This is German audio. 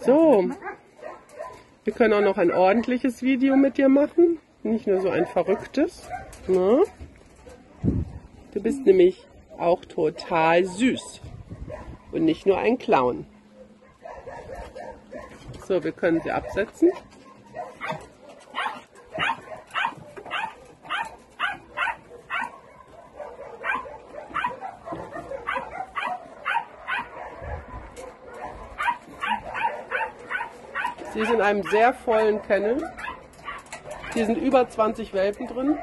So, wir können auch noch ein ordentliches Video mit dir machen, nicht nur so ein verrücktes. Ne? Du bist nämlich auch total süß und nicht nur ein Clown. So, wir können sie absetzen. Sie ist in einem sehr vollen Kennel. Hier sind über 20 Welpen drin.